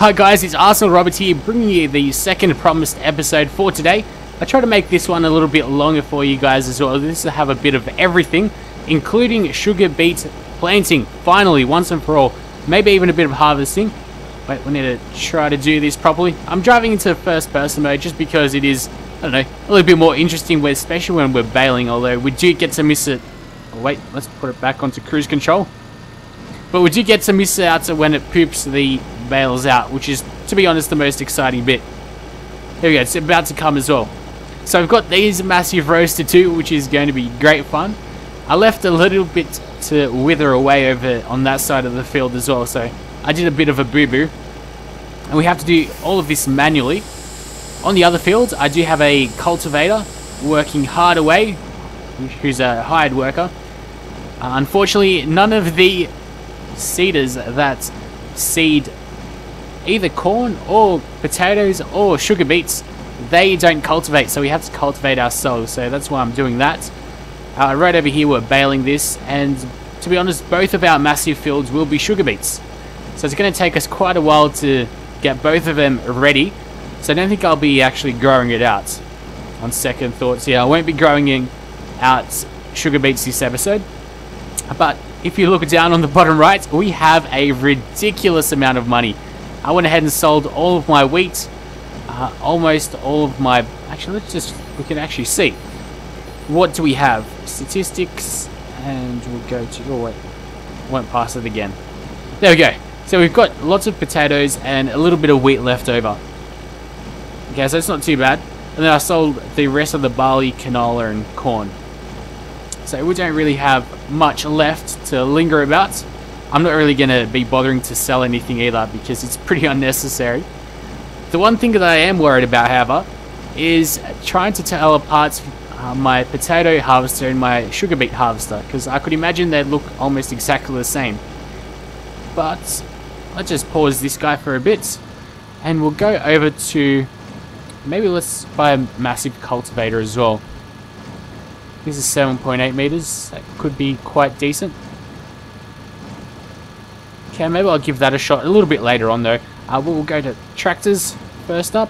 Hi guys, it's Arsenal Robert here, bringing you the second promised episode for today. I try to make this one a little bit longer for you guys as well. This will have a bit of everything, including sugar beet planting, finally, once and for all. Maybe even a bit of harvesting. Wait, we need to try to do this properly. I'm driving into first person mode just because it is, I don't know, a little bit more interesting, especially when we're bailing, although we do get to miss it. Oh, wait, let's put it back onto cruise control. But we do get to miss out when it poops the bales out, which is, to be honest, the most exciting bit. Here we go, it's about to come as well. So I've got these massive roaster too, which is going to be great fun. I left a little bit to wither away over on that side of the field as well, so I did a bit of a boo-boo. And we have to do all of this manually. On the other field, I do have a cultivator working hard away, who's a hired worker. Uh, unfortunately, none of the seeders that seed either corn or potatoes or sugar beets, they don't cultivate, so we have to cultivate ourselves. So that's why I'm doing that. Uh, right over here, we're baling this, and to be honest, both of our massive fields will be sugar beets. So it's going to take us quite a while to get both of them ready. So I don't think I'll be actually growing it out. On second thoughts, yeah, I won't be growing in out sugar beets this episode. But if you look down on the bottom right, we have a ridiculous amount of money. I went ahead and sold all of my wheat, uh, almost all of my... Actually, let's just... We can actually see. What do we have? Statistics, and we'll go to... Oh, wait. Went past it again. There we go. So we've got lots of potatoes and a little bit of wheat left over. Okay, so it's not too bad. And then I sold the rest of the barley, canola, and corn. So we don't really have much left to linger about. I'm not really going to be bothering to sell anything either because it's pretty unnecessary. The one thing that I am worried about, however, is trying to tell apart uh, my potato harvester and my sugar beet harvester because I could imagine they'd look almost exactly the same. But let's just pause this guy for a bit and we'll go over to maybe let's buy a massive cultivator as well. This is 7.8 meters. That could be quite decent. Okay, maybe I'll give that a shot a little bit later on though. Uh, we'll go to tractors first up.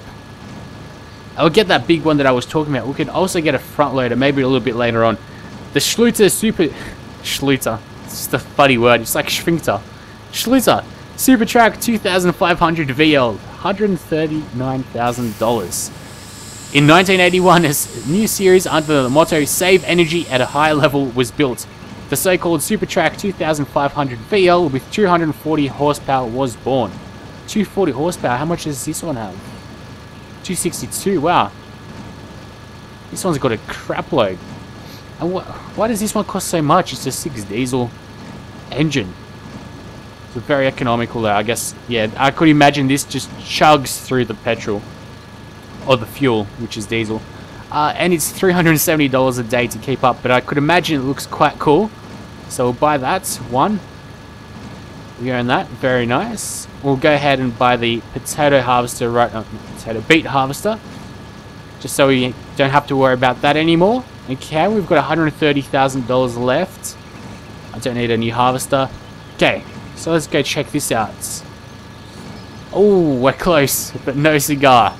I'll get that big one that I was talking about. We could also get a front loader maybe a little bit later on. The Schluter Super... Schluter. It's just a funny word. It's like Schwinkter. Schluter. Super Track 2500 VL. $139,000. In 1981, a new series under the motto Save Energy at a High Level was built. The so-called SuperTrack 2500 VL with 240 horsepower was born. 240 horsepower, how much does this one have? 262, wow. This one's got a crap load. And wh why does this one cost so much? It's a 6 diesel engine. It's very economical though, I guess. Yeah, I could imagine this just chugs through the petrol or the fuel, which is diesel. Uh, and it's $370 a day to keep up, but I could imagine it looks quite cool. So we'll buy that, one. We own that, very nice. We'll go ahead and buy the potato harvester, right, no, potato beet harvester. Just so we don't have to worry about that anymore. Okay, we've got $130,000 left. I don't need a new harvester. Okay, so let's go check this out. Oh, we're close, but no cigar.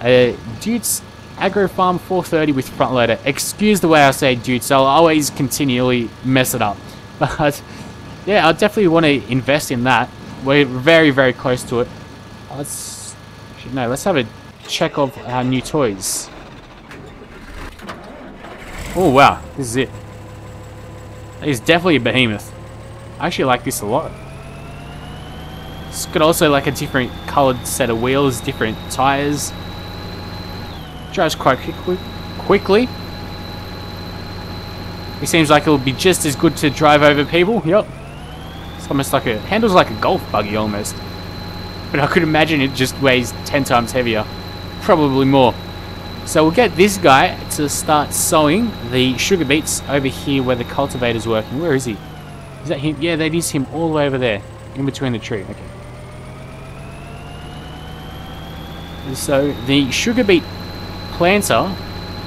Uh, Dude's Agro Farm 430 with front loader. Excuse the way I say Dude, so I'll always continually mess it up. But yeah, I definitely want to invest in that. We're very, very close to it. Let's no, let's have a check of our new toys. Oh wow, this is it. It's definitely a behemoth. I actually like this a lot. It's got also like a different colored set of wheels, different tires. Drives quite quickly. Quickly. It seems like it'll be just as good to drive over people. Yep. It's almost like a handles like a golf buggy almost. But I could imagine it just weighs 10 times heavier. Probably more. So we'll get this guy to start sowing the sugar beets over here where the cultivator's working. Where is he? Is that him? Yeah, that is him all the way over there. In between the tree. Okay. So the sugar beet planter,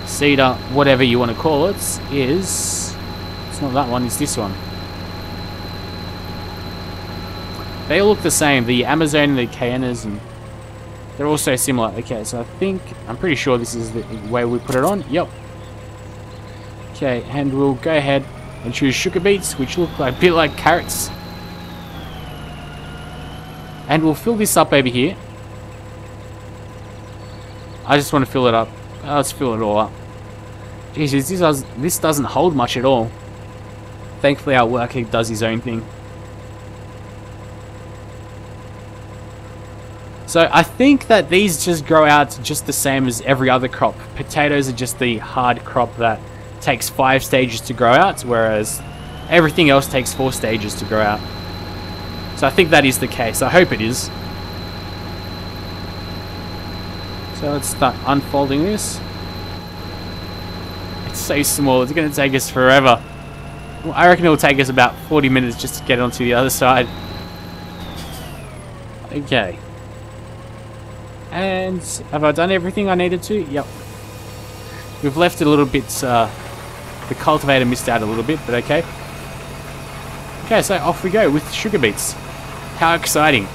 cedar, whatever you want to call it, is... It's not that one, it's this one. They all look the same. The Amazon and the Cayennas and they're all so similar. Okay, so I think, I'm pretty sure this is the way we put it on. Yep. Okay, and we'll go ahead and choose sugar beets, which look like, a bit like carrots. And we'll fill this up over here. I just want to fill it up. Let's fill it all up. Jesus, this, does, this doesn't hold much at all. Thankfully our worker does his own thing. So I think that these just grow out just the same as every other crop. Potatoes are just the hard crop that takes five stages to grow out, whereas everything else takes four stages to grow out. So I think that is the case. I hope it is. So let's start unfolding this. It's so small, it's going to take us forever. Well, I reckon it will take us about 40 minutes just to get onto the other side. Okay. And have I done everything I needed to? Yep. We've left a little bit, uh, the cultivator missed out a little bit, but okay. Okay, so off we go with sugar beets. How exciting.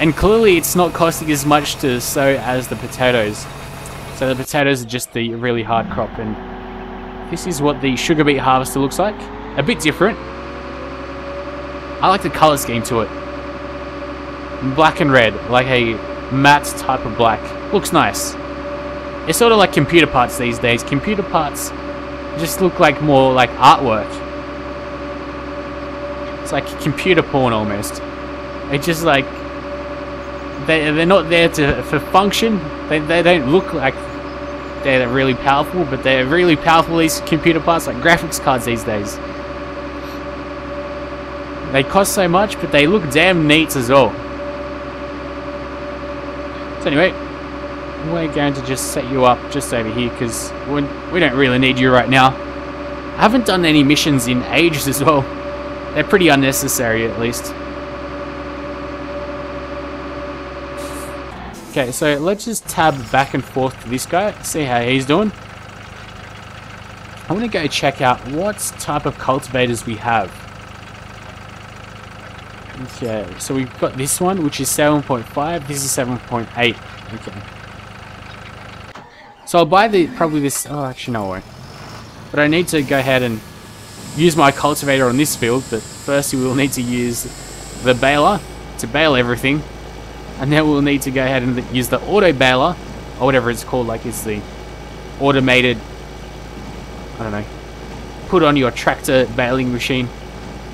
And clearly it's not costing as much to sow as the potatoes. So the potatoes are just the really hard crop and this is what the sugar beet harvester looks like. A bit different. I like the color scheme to it black and red, like a matte type of black. Looks nice. It's sort of like computer parts these days. Computer parts just look like more like artwork. It's like computer porn almost. It's just like they they're not there to for function. They they don't look like they're really powerful, but they're really powerful. These computer parts, like graphics cards these days. They cost so much, but they look damn neat as well. So anyway, we're going to just set you up just over here because we don't really need you right now. I haven't done any missions in ages as well. They're pretty unnecessary at least. Okay, so let's just tab back and forth to this guy, see how he's doing. I want to go check out what type of cultivators we have. Okay, so we've got this one, which is 7.5. This is 7.8. Okay. So I'll buy the probably this. Oh, actually, no, I won't. But I need to go ahead and use my cultivator on this field. But first, we will need to use the baler to bale everything. And then we'll need to go ahead and use the auto baler, or whatever it's called, like it's the automated, I don't know, put on your tractor baling machine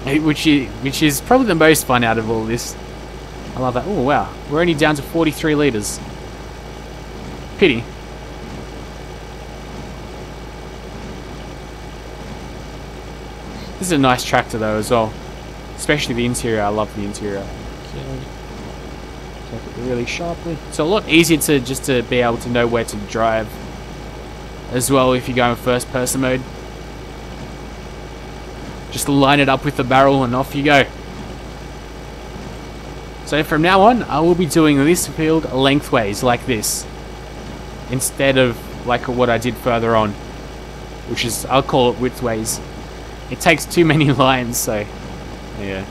eh, which is, which is probably the most fun out of all this. I love that. Oh, wow. We're only down to 43 litres. Pity. This is a nice tractor though as well. Especially the interior. I love the interior. Really sharply. So a lot easier to just to be able to know where to drive as well if you go in first person mode. Just line it up with the barrel and off you go. So from now on, I will be doing this field lengthways like this. Instead of like what I did further on. Which is, I'll call it widthways. It takes too many lines, so yeah.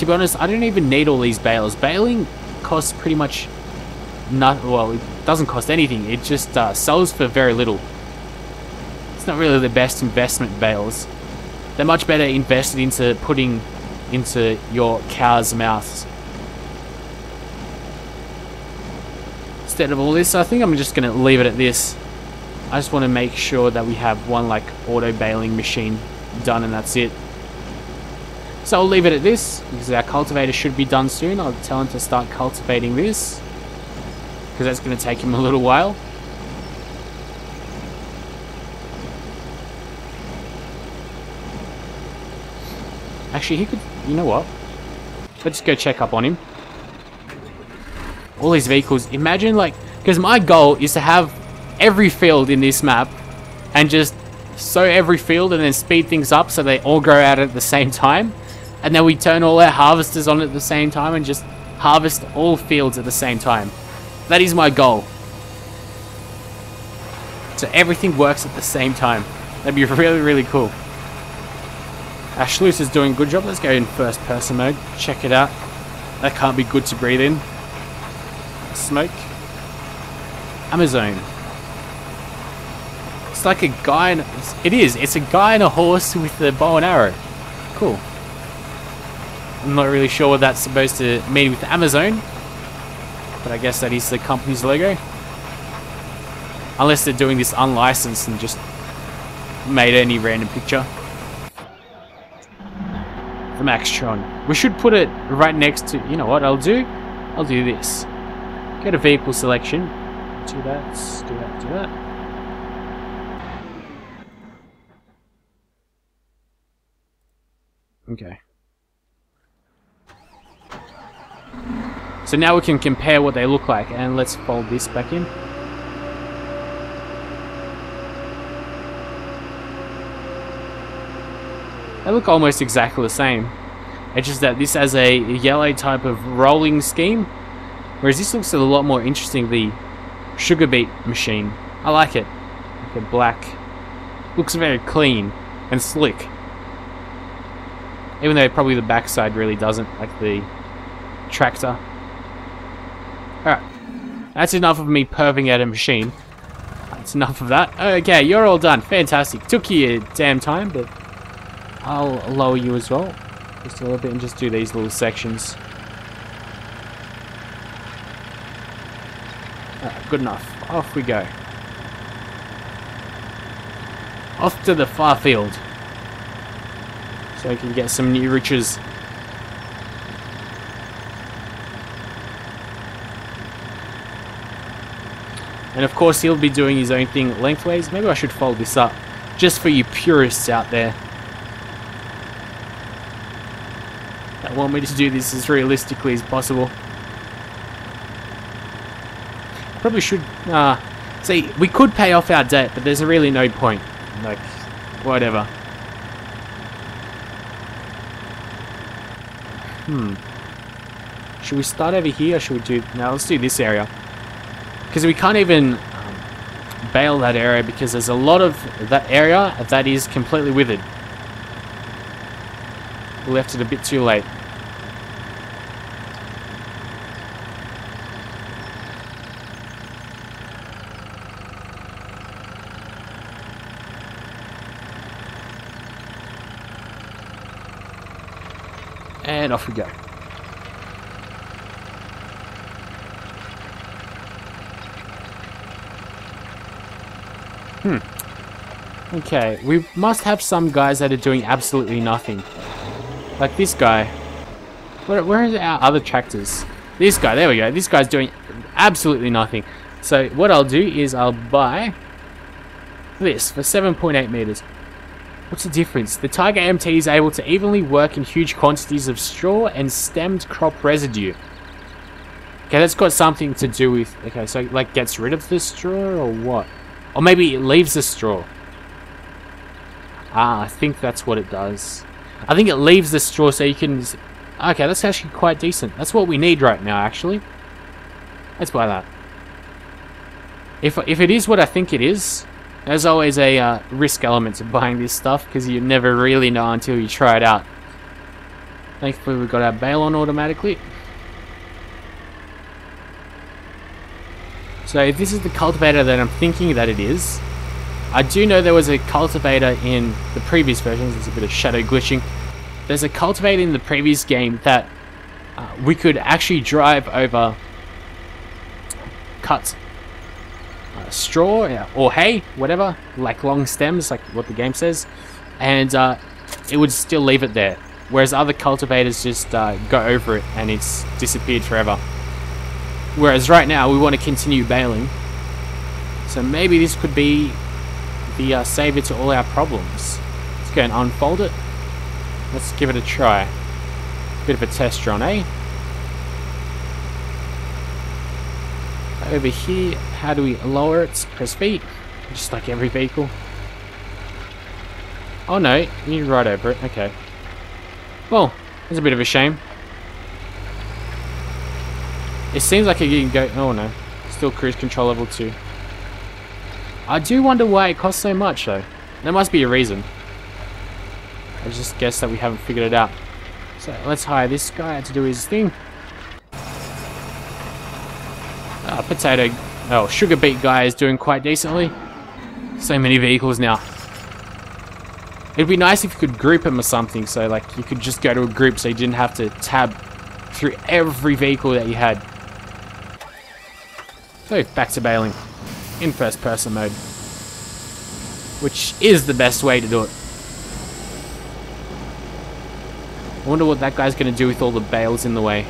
To be honest, I don't even need all these bales. Baling costs pretty much not well it doesn't cost anything. It just uh, sells for very little. It's not really the best investment bales. They're much better invested into putting into your cow's mouths instead of all this I think I'm just gonna leave it at this. I just want to make sure that we have one like auto baling machine done and that's it so I'll leave it at this because our cultivator should be done soon I'll tell him to start cultivating this because that's going to take him a little while. Actually, he could... You know what? Let's go check up on him. All these vehicles. Imagine, like... Because my goal is to have every field in this map and just sow every field and then speed things up so they all grow out at the same time. And then we turn all our harvesters on at the same time and just harvest all fields at the same time. That is my goal. So everything works at the same time. That'd be really, really cool. Ashloose is doing a good job. Let's go in first person mode. Check it out. That can't be good to breathe in. Smoke. Amazon. It's like a guy. And, it is. It's a guy and a horse with a bow and arrow. Cool. I'm not really sure what that's supposed to mean with Amazon. But I guess that is the company's logo. Unless they're doing this unlicensed and just made any random picture. The Maxtron. We should put it right next to... You know what I'll do? I'll do this. Go to vehicle selection. Do that, do that, do that. Okay. So now we can compare what they look like and let's fold this back in. They look almost exactly the same. It's just that this has a yellow type of rolling scheme, whereas this looks a lot more interesting, the sugar beet machine. I like it. Like a black. Looks very clean and slick. Even though probably the backside really doesn't, like the tractor. That's enough of me perving at a machine. That's enough of that. Okay, you're all done. Fantastic. Took you a damn time, but I'll lower you as well. Just a little bit and just do these little sections. Right, good enough. Off we go. Off to the far field. So we can get some new riches. And of course he'll be doing his own thing lengthways. Maybe I should fold this up. Just for you purists out there. That want me to do this as realistically as possible. Probably should... Uh, see, we could pay off our debt, but there's really no point. Like, whatever. Hmm. Should we start over here or should we do... Now let's do this area. Because we can't even um, bail that area because there's a lot of that area that is completely withered. We left it a bit too late. And off we go. Okay, we must have some guys that are doing absolutely nothing. Like this guy. Where, where are our other tractors? This guy, there we go. This guy's doing absolutely nothing. So what I'll do is I'll buy this for 7.8 meters. What's the difference? The Tiger MT is able to evenly work in huge quantities of straw and stemmed crop residue. Okay, that's got something to do with... Okay, so like gets rid of the straw or what? Or maybe it leaves the straw. Ah, I think that's what it does. I think it leaves the straw so you can... Okay, that's actually quite decent. That's what we need right now, actually. Let's buy that. If, if it is what I think it is, there's always a uh, risk element to buying this stuff because you never really know until you try it out. Thankfully we've got our bail on automatically. So if this is the cultivator that I'm thinking that it is, I do know there was a cultivator in the previous versions, there's a bit of shadow glitching. There's a cultivator in the previous game that uh, we could actually drive over cut uh, straw or hay, whatever, like long stems, like what the game says, and uh, it would still leave it there. Whereas other cultivators just uh, go over it and it's disappeared forever. Whereas right now we want to continue baling. So maybe this could be the uh, savior to all our problems. Let's go and unfold it. Let's give it a try. Bit of a test run, eh? Over here, how do we lower it? Press V, just like every vehicle. Oh no, you ride over it, okay. Well, it's a bit of a shame. It seems like it can go... Oh no. Still cruise control level 2. I do wonder why it costs so much though. There must be a reason. I just guess that we haven't figured it out. So let's hire this guy to do his thing. Uh, potato, oh, sugar beet guy is doing quite decently. So many vehicles now. It'd be nice if you could group them or something, so like you could just go to a group so you didn't have to tab through every vehicle that you had. So back to baling in first person mode, which is the best way to do it. I wonder what that guy's going to do with all the bales in the way.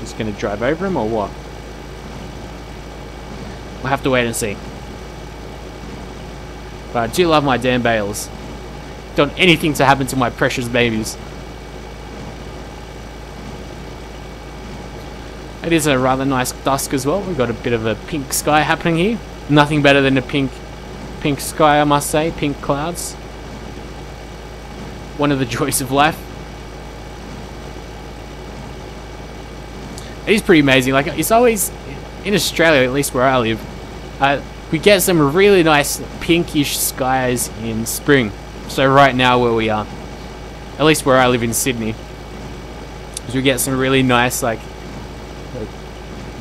He's going oh, to drive over him or what? We'll have to wait and see. But I do love my damn bales. Don't anything to happen to my precious babies. It is a rather nice dusk as well. We've got a bit of a pink sky happening here. Nothing better than a pink pink sky, I must say. Pink clouds. One of the joys of life. It is pretty amazing. Like, it's always, in Australia, at least where I live, uh, we get some really nice pinkish skies in spring. So right now where we are, at least where I live in Sydney, is we get some really nice like, like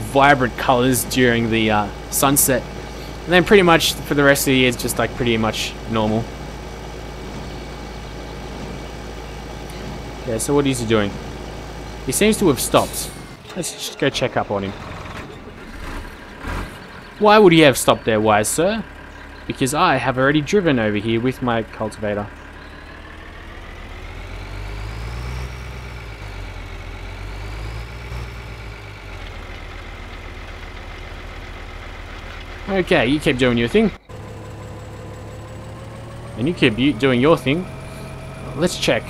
vibrant colors during the uh, sunset. And then pretty much for the rest of the year it's just like pretty much normal. Yeah, so what is he doing? He seems to have stopped. Let's just go check up on him. Why would he have stopped there, wise sir? Because I have already driven over here with my cultivator. Okay, you keep doing your thing. And you keep doing your thing. Let's check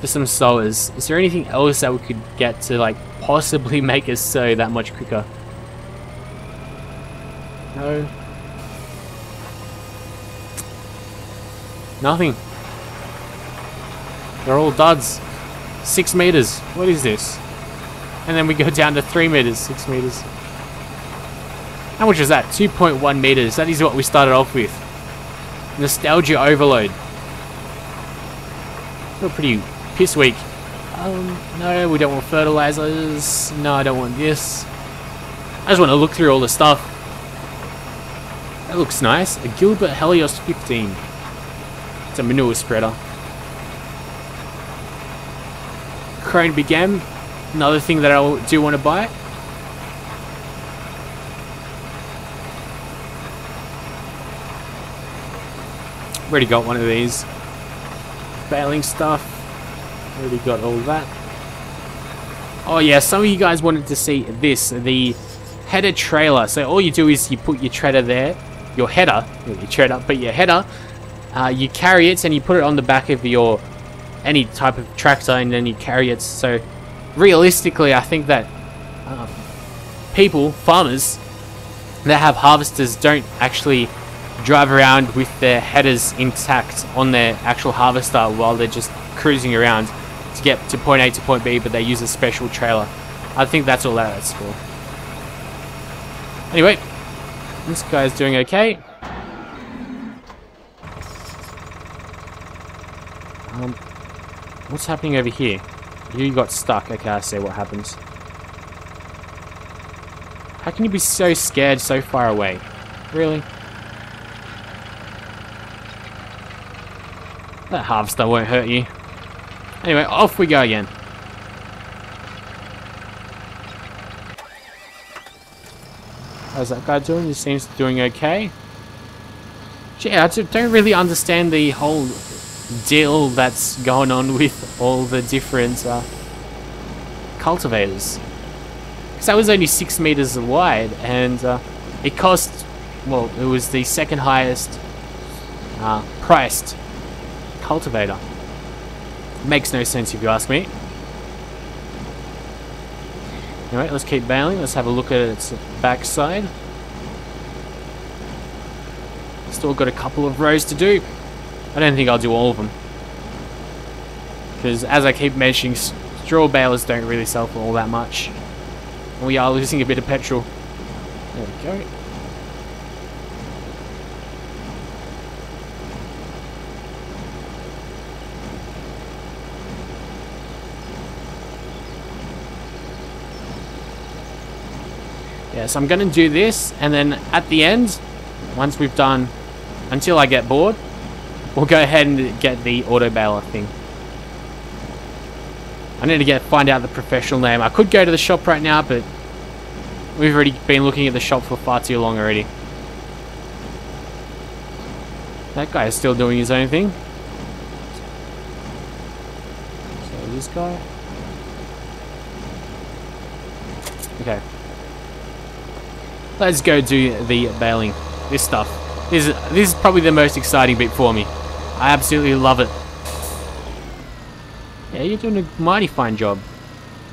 for some sowers. Is there anything else that we could get to like possibly make us sow that much quicker? No. Nothing. They're all duds. Six meters. What is this? And then we go down to three meters, six meters. How much is that? 2.1 meters. That is what we started off with. Nostalgia overload. Feel pretty piss weak. Um, no, we don't want fertilizers. No, I don't want this. I just want to look through all the stuff. That looks nice. A Gilbert Helios 15. It's a manure spreader. Crane Big Another thing that I do want to buy. Already got one of these. Baling stuff. Already got all that. Oh yeah, some of you guys wanted to see this, the header trailer. So all you do is you put your trailer there your header, your treader, but your header, uh, you carry it and you put it on the back of your any type of tractor and then you carry it. So realistically, I think that um, people, farmers that have harvesters don't actually drive around with their headers intact on their actual harvester while they're just cruising around to get to point A to point B, but they use a special trailer. I think that's all that's for. Anyway, this guy's doing okay. Um, what's happening over here? You got stuck. Okay, I see what happens. How can you be so scared so far away? Really? That harvester won't hurt you. Anyway, off we go again. How's that guy doing? He seems doing okay. Yeah, I don't really understand the whole deal that's going on with all the different uh, cultivators. Because that was only 6 meters wide, and uh, it cost, well, it was the second highest uh, priced cultivator. Makes no sense if you ask me. Alright, let's keep baling. Let's have a look at its backside. Still got a couple of rows to do. I don't think I'll do all of them. Because as I keep mentioning, straw balers don't really sell for all that much. we are losing a bit of petrol. There we go. So I'm going to do this, and then at the end, once we've done, until I get bored, we'll go ahead and get the auto baler thing. I need to get find out the professional name. I could go to the shop right now, but we've already been looking at the shop for far too long already. That guy is still doing his own thing. So this guy. Okay. Let's go do the baling. This stuff. This is, this is probably the most exciting bit for me. I absolutely love it. Yeah, you're doing a mighty fine job,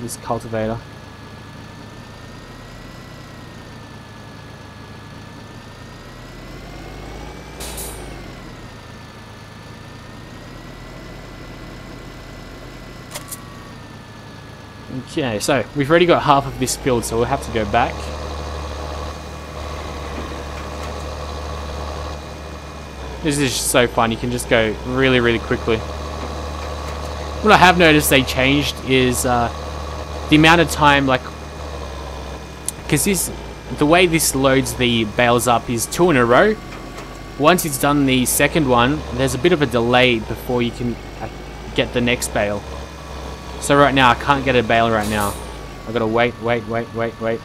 this cultivator. Okay, so we've already got half of this filled, so we'll have to go back. This is so fun, you can just go really, really quickly. What I have noticed they changed is uh, the amount of time, like, because this, the way this loads the bales up is two in a row. Once it's done the second one, there's a bit of a delay before you can uh, get the next bale. So right now, I can't get a bale right now. I've got to wait, wait, wait, wait, wait.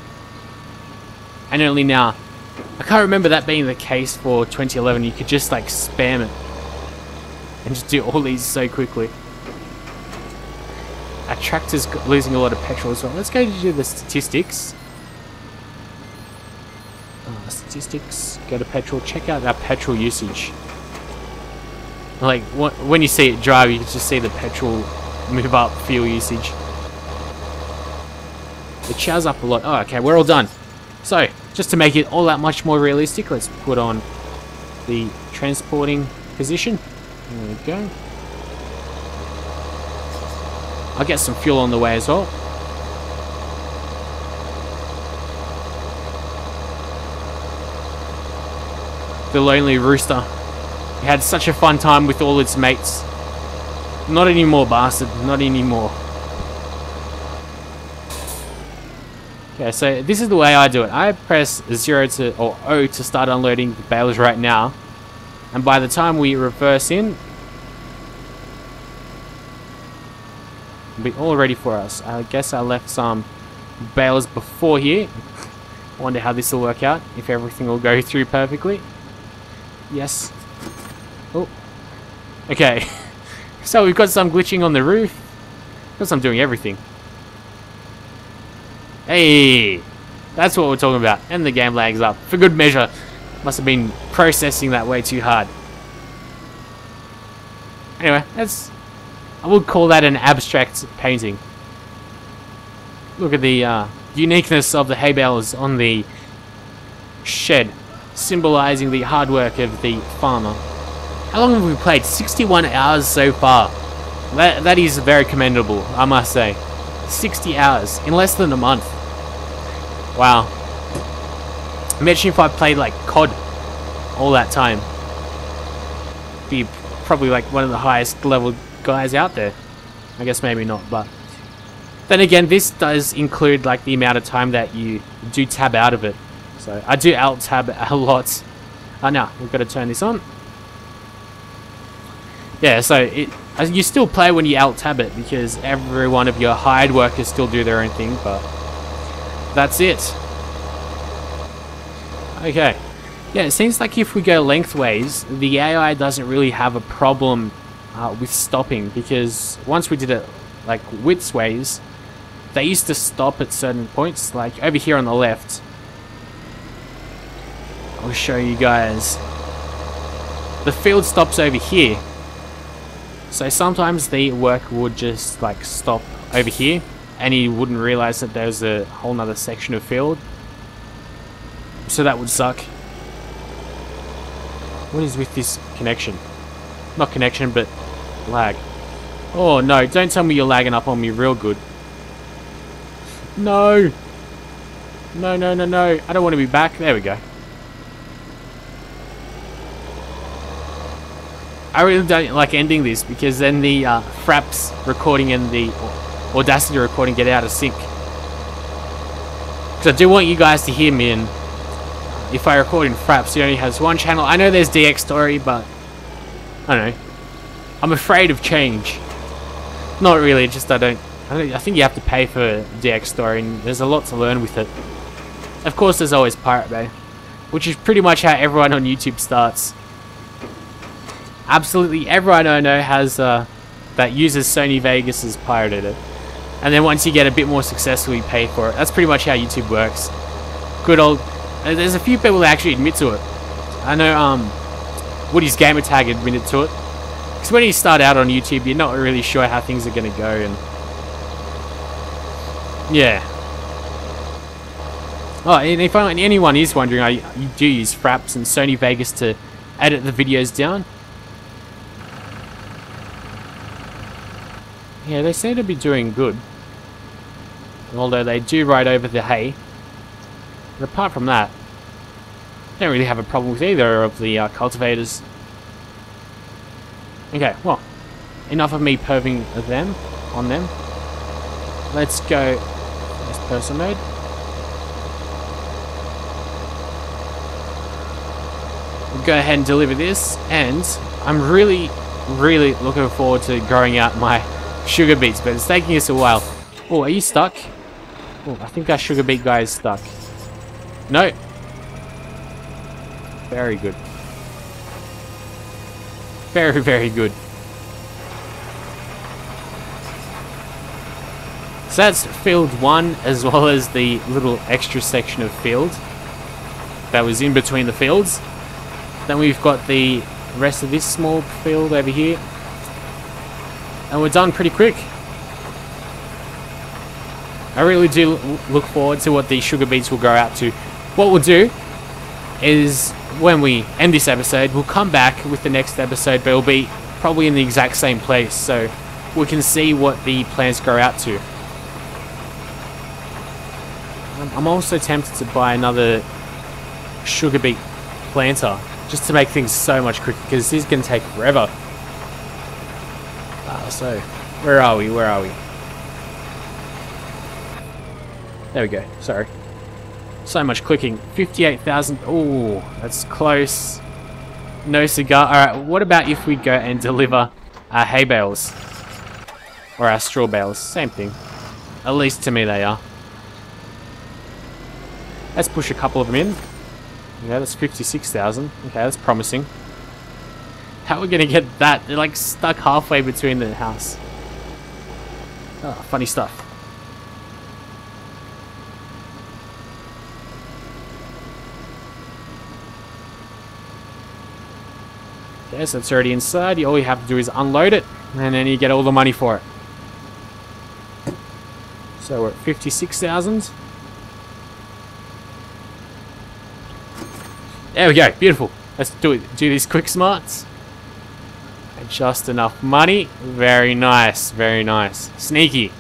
And only now. I can't remember that being the case for 2011. You could just like spam it. And just do all these so quickly. Our tractor's losing a lot of petrol as well. Let's go to the statistics. Uh, statistics, go to petrol, check out our petrol usage. Like, when you see it drive, you can just see the petrol move up fuel usage. It chows up a lot. Oh, okay, we're all done. So, just to make it all that much more realistic, let's put on the transporting position. There we go. I'll get some fuel on the way as well. The Lonely Rooster. Had such a fun time with all its mates. Not anymore, bastard. Not anymore. Okay, so this is the way I do it. I press 0 to, or O to start unloading the bales right now. And by the time we reverse in, it'll be all ready for us. I guess I left some bales before here. I wonder how this will work out, if everything will go through perfectly. Yes. Oh. Okay. So we've got some glitching on the roof. Because I'm doing everything. Hey! That's what we're talking about. And the game lags up. For good measure. Must have been processing that way too hard. Anyway, that's... I would call that an abstract painting. Look at the uh, uniqueness of the hay bales on the shed. Symbolizing the hard work of the farmer. How long have we played? 61 hours so far. That, that is very commendable, I must say. 60 hours in less than a month. Wow. Imagine if I played like COD all that time. Be probably like one of the highest level guys out there. I guess maybe not, but... Then again, this does include like the amount of time that you do tab out of it. So I do alt tab a lot. Ah, oh, now we've got to turn this on. Yeah, so it uh, you still play when you alt tab it because every one of your hired workers still do their own thing, but that's it. Okay. Yeah, it seems like if we go lengthways, the AI doesn't really have a problem uh, with stopping because once we did it like widthways, they used to stop at certain points, like over here on the left. I'll show you guys. The field stops over here, so sometimes the work would just like stop over here and he wouldn't realize that there's a whole nother section of field. So that would suck. What is with this connection? Not connection, but lag. Oh no, don't tell me you're lagging up on me real good. No! No, no, no, no. I don't want to be back. There we go. I really don't like ending this because then the uh, Fraps recording and the Audacity recording get out of sync. Because I do want you guys to hear me, and if I record in Fraps, it only has one channel. I know there's Dxtory, but I don't know. I'm afraid of change. Not really, just I don't, I don't. I think you have to pay for Dxtory, and there's a lot to learn with it. Of course, there's always Pirate Bay, which is pretty much how everyone on YouTube starts. Absolutely everyone I know has uh, that uses Sony Vegas has pirated it. And then once you get a bit more successful, you pay for it. That's pretty much how YouTube works. Good old... There's a few people that actually admit to it. I know um, WoodysGamertag admitted to it. Because when you start out on YouTube, you're not really sure how things are going to go. and Yeah. Oh, and if anyone is wondering, I do use Fraps and Sony Vegas to edit the videos down. Yeah, they seem to be doing good. Although they do ride over the hay. But apart from that, I don't really have a problem with either of the uh, cultivators. Okay, well, enough of me perving them, on them. Let's go first person mode. We'll go ahead and deliver this, and I'm really, really looking forward to growing out my sugar beets, but it's taking us a while. Oh, are you stuck? Oh, I think that sugar beet guy is stuck. No. Very good. Very, very good. So that's field one, as well as the little extra section of field that was in between the fields. Then we've got the rest of this small field over here. And we're done pretty quick. I really do look forward to what these sugar beets will grow out to. What we'll do is when we end this episode, we'll come back with the next episode, but it'll be probably in the exact same place, so we can see what the plants grow out to. I'm also tempted to buy another sugar beet planter, just to make things so much quicker, because this is going to take forever. Uh, so, where are we? Where are we? There we go. Sorry. So much clicking. 58,000. Oh, that's close. No cigar. Alright, what about if we go and deliver our hay bales? Or our straw bales. Same thing. At least to me they are. Let's push a couple of them in. Yeah, that's 56,000. Okay, that's promising. How are we going to get that? They're like stuck halfway between the house. Oh, funny stuff. Yes, it's already inside. All you have to do is unload it, and then you get all the money for it. So we're at 56,000. There we go, beautiful. Let's do it. Do these quick smarts. Just enough money. Very nice, very nice. Sneaky.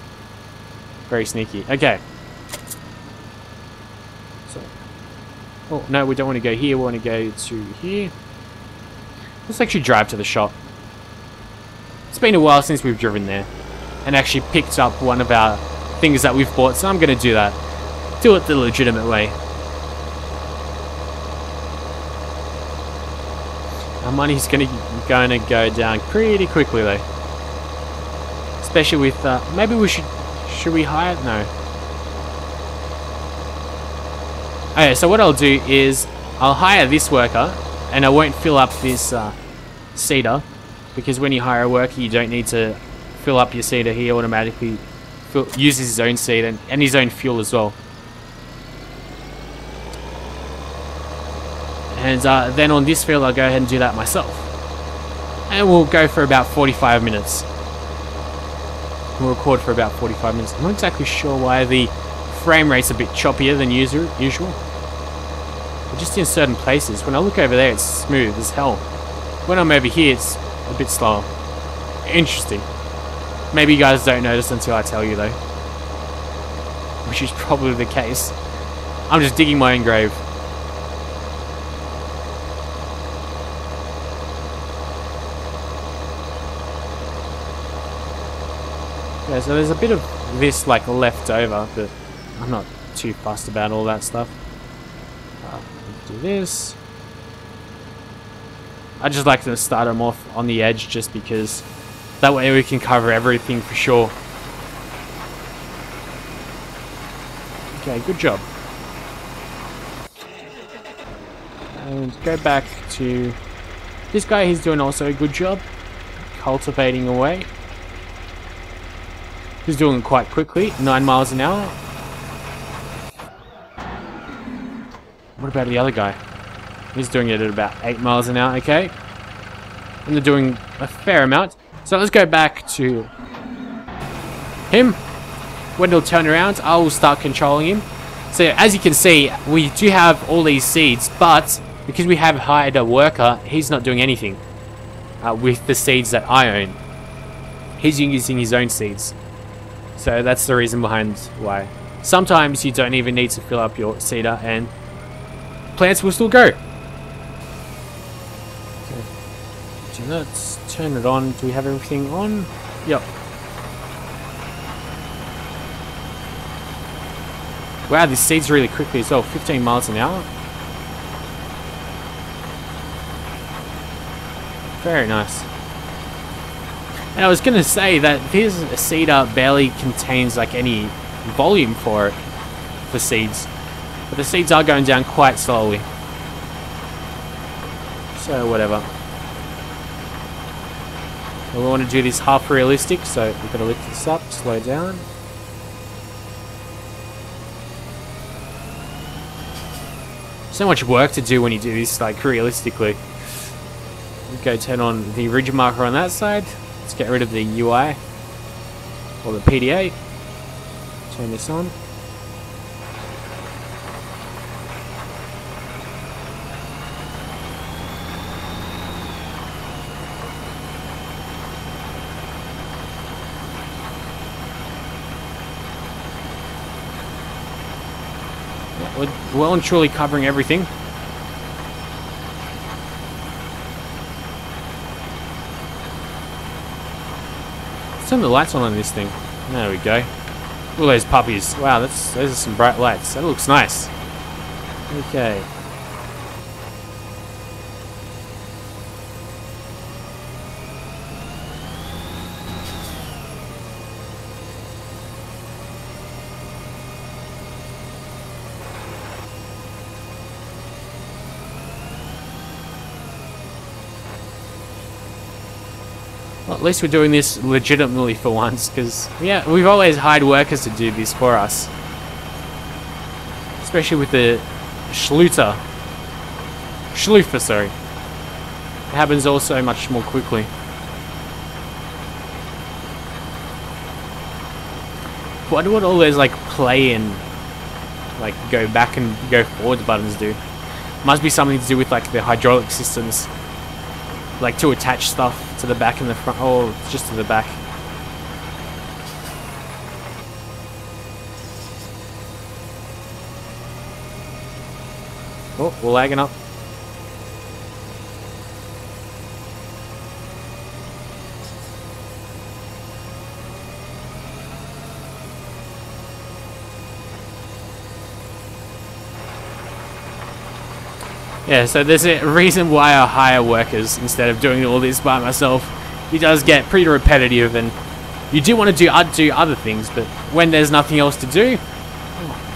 Very sneaky. Okay. So, oh, no, we don't want to go here. We want to go to here. Let's actually drive to the shop. It's been a while since we've driven there. And actually picked up one of our things that we've bought, so I'm going to do that. Do it the legitimate way. Our money's going to going to go down pretty quickly though. Especially with, uh, maybe we should, should we hire, no. Okay, so what I'll do is, I'll hire this worker, and I won't fill up this uh, seeder because when you hire a worker you don't need to fill up your seeder he automatically fill, uses his own seed and, and his own fuel as well. And uh, then on this field I'll go ahead and do that myself. And we'll go for about 45 minutes. We'll record for about 45 minutes. I'm not exactly sure why the frame rate's a bit choppier than usual just in certain places. When I look over there, it's smooth as hell. When I'm over here, it's a bit slower. Interesting. Maybe you guys don't notice until I tell you, though. Which is probably the case. I'm just digging my own grave. Yeah, so there's a bit of this, like, left over, but I'm not too fussed about all that stuff. Do this. I just like to start them off on the edge just because that way we can cover everything for sure. Okay, good job. And go back to this guy, he's doing also a good job. Cultivating away. He's doing it quite quickly, 9 miles an hour. What about the other guy? He's doing it at about 8 miles an hour, okay. And they're doing a fair amount. So let's go back to him. When he'll turn around, I will start controlling him. So as you can see, we do have all these seeds, but because we have hired a worker, he's not doing anything uh, with the seeds that I own. He's using his own seeds. So that's the reason behind why. Sometimes you don't even need to fill up your seeder and plants will still go. Okay. Let's turn it on. Do we have everything on? Yep. Wow, this seeds really quickly as well. 15 miles an hour. Very nice. And I was going to say that this seeder barely contains like any volume for it, for seeds. But the seeds are going down quite slowly. So whatever. We want to do this half realistic, so we've got to lift this up, slow down. So much work to do when you do this like realistically. Go turn on the ridge marker on that side. Let's get rid of the UI or the PDA. Turn this on. We're well and truly covering everything. turn the lights on on this thing. There we go. At those puppies. Wow, that's those are some bright lights. That looks nice. Okay. Well, at least we're doing this legitimately for once, because, yeah, we've always hired workers to do this for us. Especially with the Schluter. Schlufer, sorry. It happens also much more quickly. What do all those, like, play and, like, go back and go forward buttons do? Must be something to do with, like, the hydraulic systems. Like, to attach stuff to the back and the front. Oh, just to the back. Oh, we're lagging up. Yeah, so there's a reason why I hire workers instead of doing all this by myself. It does get pretty repetitive and you do want to do, uh, do other things, but when there's nothing else to do,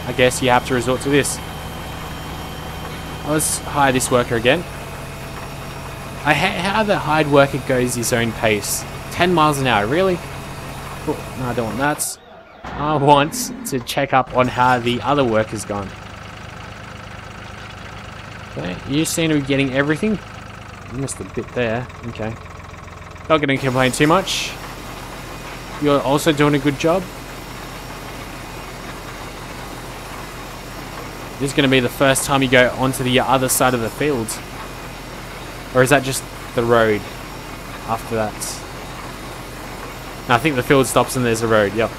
I guess you have to resort to this. Let's hire this worker again. I how the hired worker goes his own pace. 10 miles an hour, really? Oh, no, I don't want that. I want to check up on how the other worker's gone. Okay, you seem to be getting everything. You missed a bit there. Okay. Not going to complain too much. You're also doing a good job. This is going to be the first time you go onto the other side of the field. Or is that just the road after that? No, I think the field stops and there's a road, yep.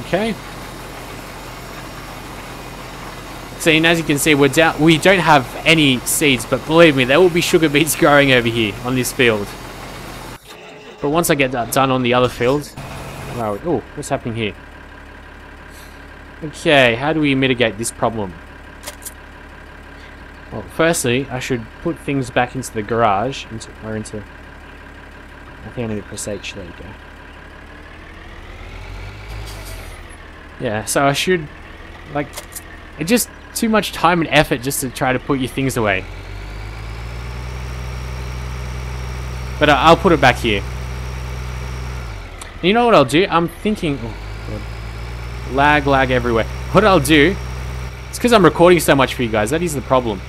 Okay. See, and as you can see, we're down, we don't have any seeds, but believe me, there will be sugar beets growing over here on this field. But once I get that done on the other field... Oh, what's happening here? Okay, how do we mitigate this problem? Well, firstly, I should put things back into the garage, into, or into... I think I need to press H, there you go. Yeah, so I should, like, it just too much time and effort just to try to put your things away. But uh, I'll put it back here. And you know what I'll do? I'm thinking... Oh, lag, lag everywhere. What I'll do... It's because I'm recording so much for you guys. That is the problem.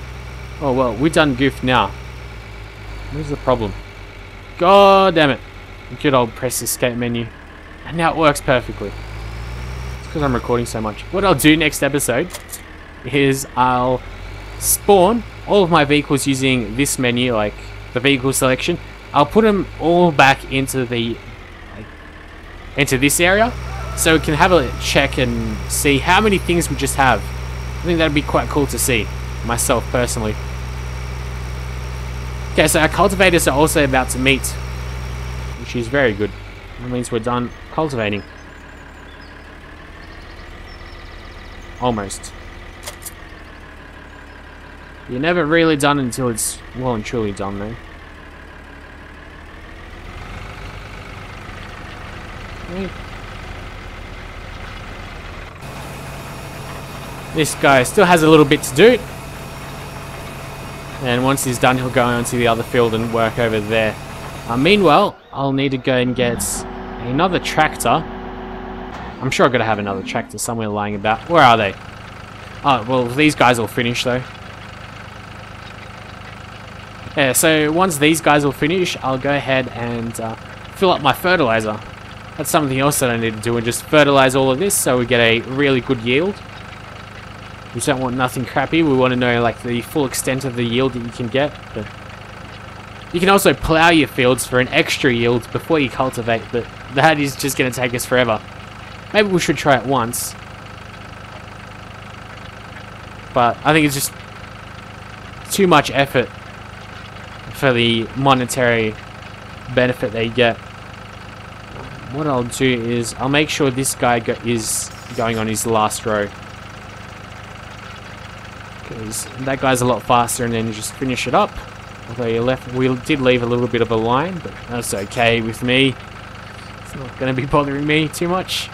Oh, well, we're done goofed now. Where's the problem? God damn it. Good old press escape menu. And now it works perfectly. It's because I'm recording so much. What I'll do next episode is I'll spawn all of my vehicles using this menu, like the vehicle selection. I'll put them all back into the like, into this area, so we can have a check and see how many things we just have. I think that'd be quite cool to see, myself personally. Okay, so our cultivators are also about to meet, which is very good. That means we're done cultivating. Almost. You're never really done until it's well and truly done, though. This guy still has a little bit to do. And once he's done, he'll go on to the other field and work over there. Uh, meanwhile, I'll need to go and get another tractor. I'm sure I've got to have another tractor somewhere lying about. Where are they? Oh, well, these guys will finish, though. Yeah, so once these guys will finish, I'll go ahead and uh, fill up my fertilizer. That's something else that I need to do and just fertilize all of this so we get a really good yield. We don't want nothing crappy, we want to know like the full extent of the yield that you can get. But you can also plow your fields for an extra yield before you cultivate, but that is just going to take us forever. Maybe we should try it once. But I think it's just too much effort for the monetary benefit they get. What I'll do is I'll make sure this guy go is going on his last row. Because that guy's a lot faster and then you just finish it up. Although you left, we did leave a little bit of a line, but that's okay with me. It's not going to be bothering me too much.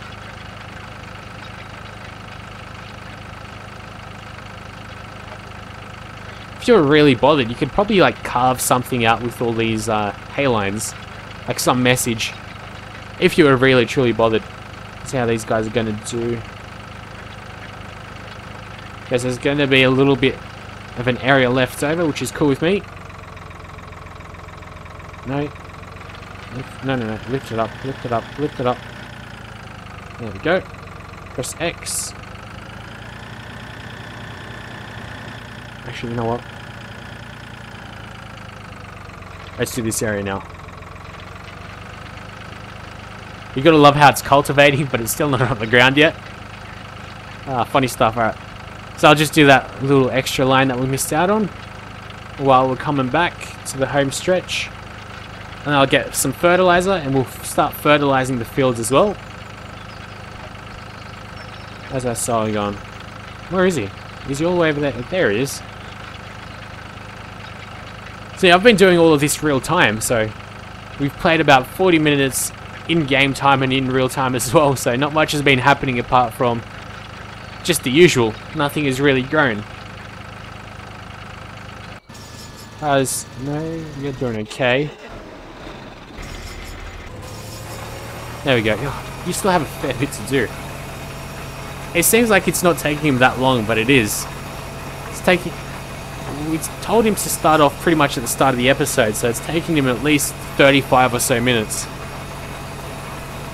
If you're really bothered, you could probably like carve something out with all these uh, hay lines, like some message. If you were really truly bothered, see how these guys are going to do. Because there's going to be a little bit of an area left over, which is cool with me. No. No, no, no. Lift it up, lift it up, lift it up. There we go. Press X. Actually, you know what? Let's do this area now. You gotta love how it's cultivating, but it's still not on the ground yet. Ah, funny stuff, alright. So I'll just do that little extra line that we missed out on while we're coming back to the home stretch. And I'll get some fertilizer and we'll start fertilizing the fields as well. As I saw him going. Where is he? Is he all the way over there? There he is. See, I've been doing all of this real time, so we've played about 40 minutes in game time and in real time as well, so not much has been happening apart from just the usual. Nothing has really grown. How's... no, you're doing okay. There we go. You still have a fair bit to do. It seems like it's not taking him that long, but it is. It's taking we told him to start off pretty much at the start of the episode, so it's taking him at least 35 or so minutes.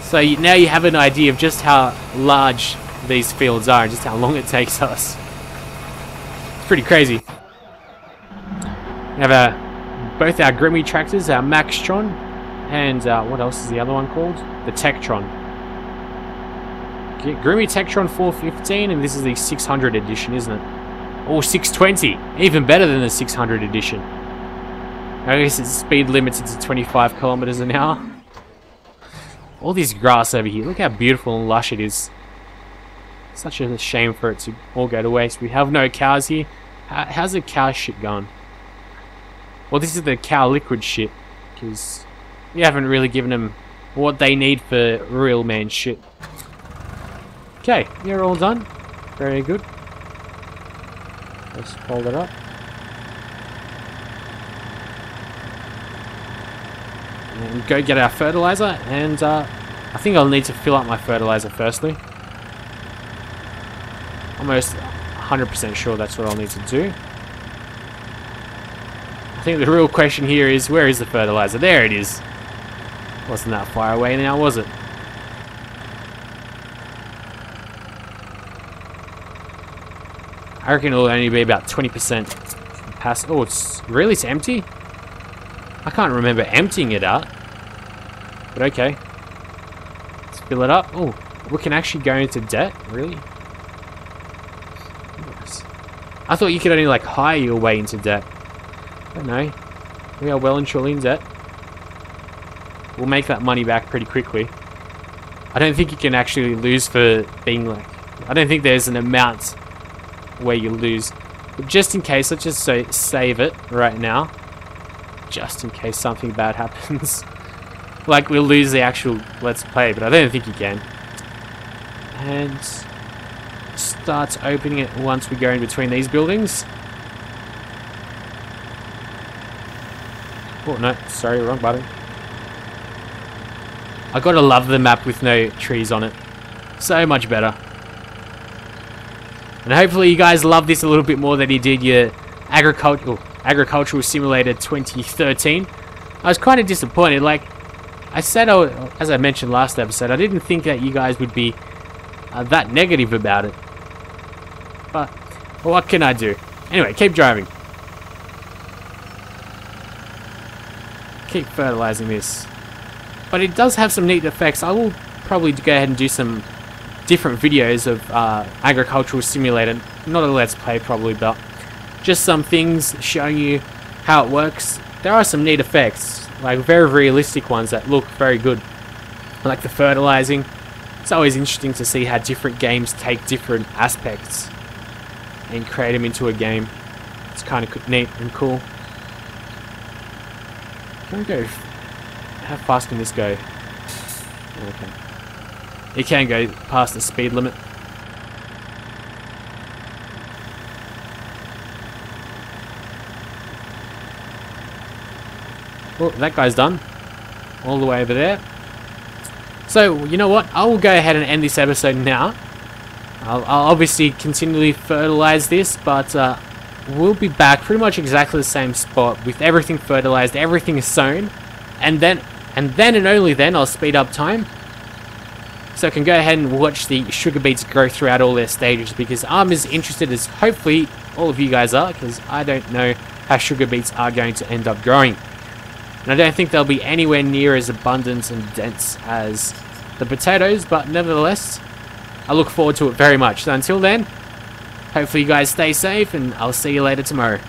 So you, now you have an idea of just how large these fields are and just how long it takes us. It's pretty crazy. We have our, both our Grimme tractors, our Maxtron, and uh, what else is the other one called? The Tectron. Grimme Tectron 415, and this is the 600 edition, isn't it? Or 620. Even better than the 600 edition. I guess its speed limited to 25 kilometers an hour. All this grass over here. Look how beautiful and lush it is. Such a shame for it to all go to waste. We have no cows here. How's the cow shit going? Well, this is the cow liquid shit, because we haven't really given them what they need for real man shit. Okay, you're all done. Very good. Let's fold it up. And go get our fertilizer, and uh, I think I'll need to fill up my fertilizer firstly. Almost 100% sure that's what I'll need to do. I think the real question here is, where is the fertilizer? There it is. Wasn't that far away now, was it? I reckon it'll only be about 20% past. Oh, it's really it's empty? I can't remember emptying it out. But okay. Let's fill it up. Oh, we can actually go into debt? Really? I thought you could only like hire your way into debt. But no. We are well and truly in debt. We'll make that money back pretty quickly. I don't think you can actually lose for being like... I don't think there's an amount where you lose. But just in case, let's just say save it right now. Just in case something bad happens. like we'll lose the actual let's play, but I don't think you can. And starts opening it once we go in between these buildings. Oh no, sorry, wrong button. I gotta love the map with no trees on it. So much better. And hopefully you guys love this a little bit more than you did your agricultural agricultural simulator 2013. I was kind of disappointed. Like I said, I, as I mentioned last episode, I didn't think that you guys would be uh, that negative about it. But what can I do? Anyway, keep driving. Keep fertilizing this. But it does have some neat effects. I will probably go ahead and do some different videos of uh, Agricultural Simulator. Not a Let's Play probably, but just some things showing you how it works. There are some neat effects, like very realistic ones that look very good. Like the fertilizing. It's always interesting to see how different games take different aspects and create them into a game. It's kind of neat and cool. Can we go? How fast can this go? Okay. It can go past the speed limit. Oh, that guy's done. All the way over there. So, you know what? I will go ahead and end this episode now. I'll, I'll obviously continually fertilize this, but uh, we'll be back pretty much exactly the same spot with everything fertilized, everything sown, and then and then and only then I'll speed up time. So I can go ahead and watch the sugar beets grow throughout all their stages because I'm as interested as hopefully all of you guys are because I don't know how sugar beets are going to end up growing. And I don't think they'll be anywhere near as abundant and dense as the potatoes, but nevertheless, I look forward to it very much. So until then, hopefully you guys stay safe and I'll see you later tomorrow.